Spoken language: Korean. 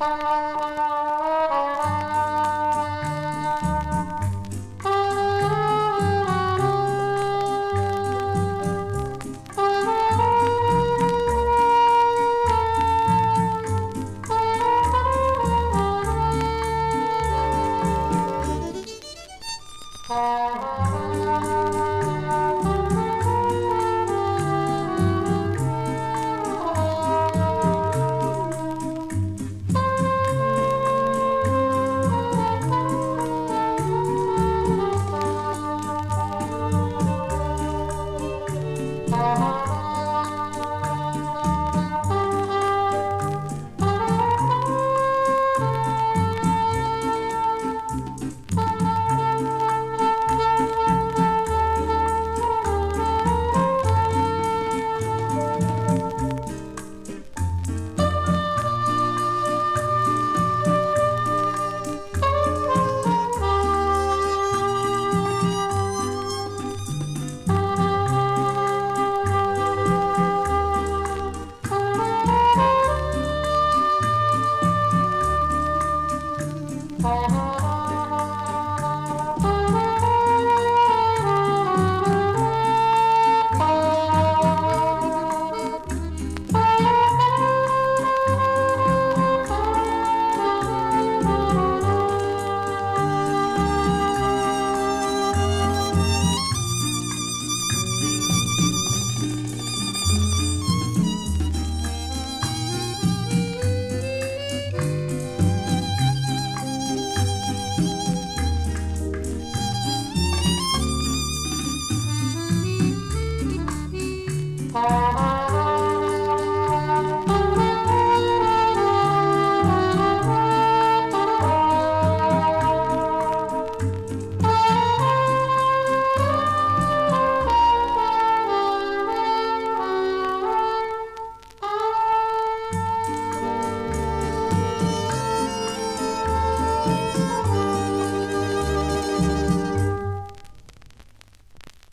Música